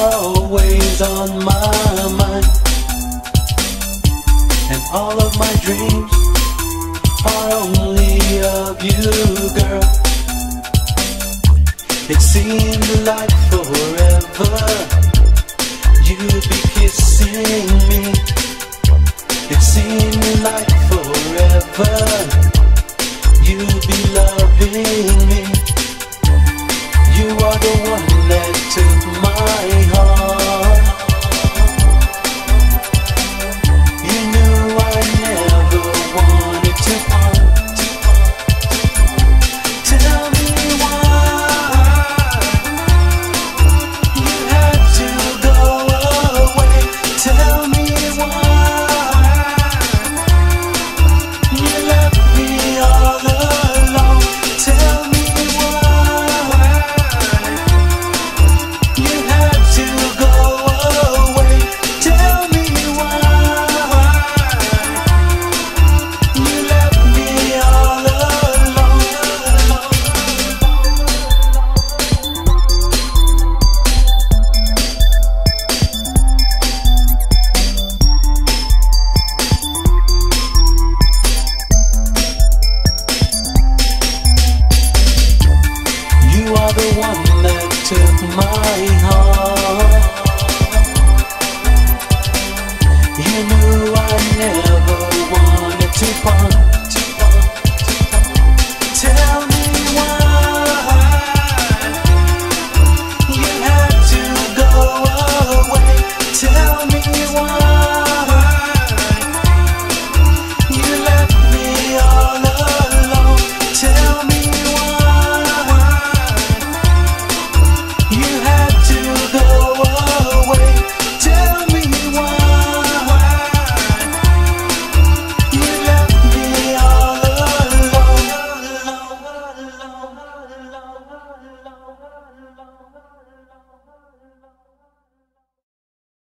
always on my mind. And all of my dreams are only of you, girl. It seemed like forever You'd be kissing my heart.